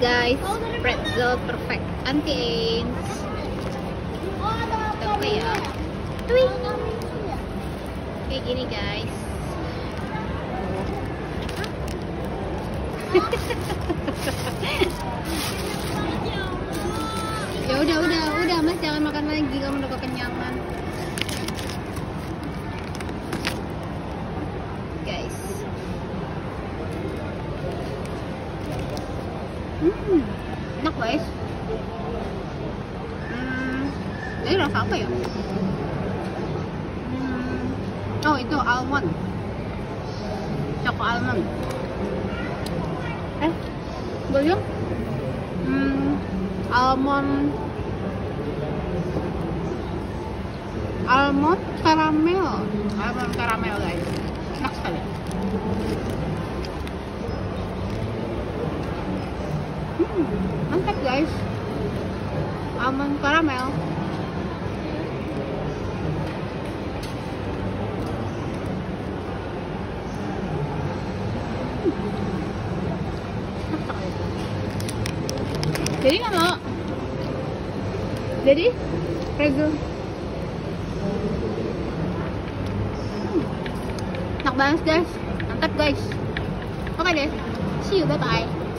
guys, pretzel perfect anti age. Apa ya? Twing. Kayak gini guys. ya udah udah udah mas jangan makan lagi kamu udah kekenyangan guys hmm enak guys. Hmm ini rasa apa ya? Hmm. oh itu almond. Coko almond. Eh boleh hmm almond. Almond karamel almond karamel guys enak sekali mantap guys. Almond karamel jadi nggak mau? Jadi hmm. enak banget guys. Mantap guys. Oke deh. See you. Bye bye